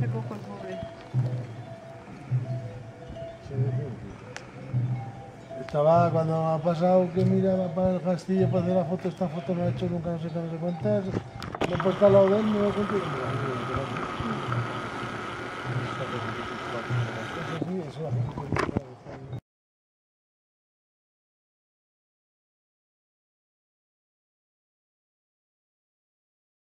recojo el cobre. Estaba cuando ha pasado que miraba para el castillo para hacer la foto, esta foto no ha hecho nunca, no sé qué, no sé cuántas. Me he puesto al lado de él, me he puesto. Mm. Eso es eso.